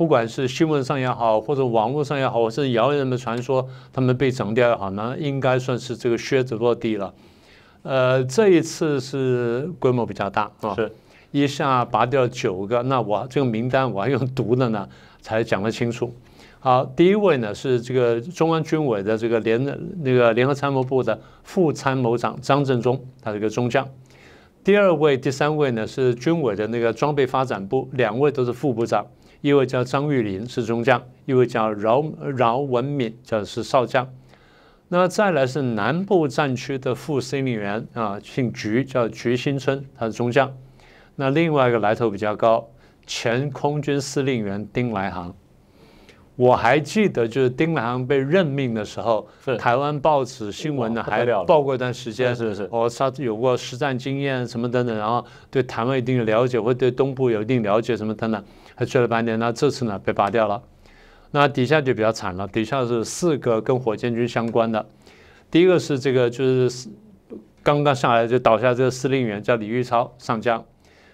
不管是新闻上也好，或者网络上也好，或是谣言的传说，他们被整掉也好，那应该算是这个靴子落地了。呃，这一次是规模比较大啊，是一下拔掉九个，那我这个名单我还用读的呢，才讲得清楚。好，第一位呢是这个中央军委的这个联那个联合参谋部的副参谋长张振中，他是个中将。第二位、第三位呢是军委的那个装备发展部，两位都是副部长，一位叫张玉林是中将，一位叫饶饶文敏叫是少将。那再来是南部战区的副司令员啊，姓菊，叫菊新春，他是中将。那另外一个来头比较高，前空军司令员丁来航。我还记得，就是丁来航被任命的时候，台湾报纸新闻呢还报过一段时间，是是是。哦，他有过实战经验什么等等，然后对台湾有一定的了解，或对东部有一定了解什么等等，还追了半年。那这次呢被拔掉了，那底下就比较惨了，底下是四个跟火箭军相关的，第一个是这个就是刚刚上来就倒下这个司令员叫李玉超上将，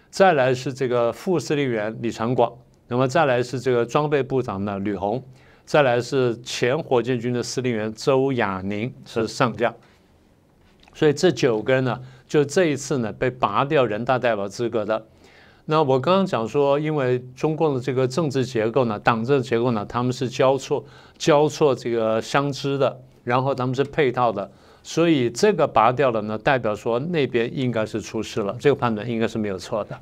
再来是这个副司令员李传广，那么再来是这个装备部长呢吕红，再来是前火箭军的司令员周亚宁是上将，所以这九个人呢，就这一次呢被拔掉人大代表资格的。那我刚刚讲说，因为中共的这个政治结构呢，党政结构呢，他们是交错交错这个相知的，然后他们是配套的，所以这个拔掉了呢，代表说那边应该是出事了，这个判断应该是没有错的。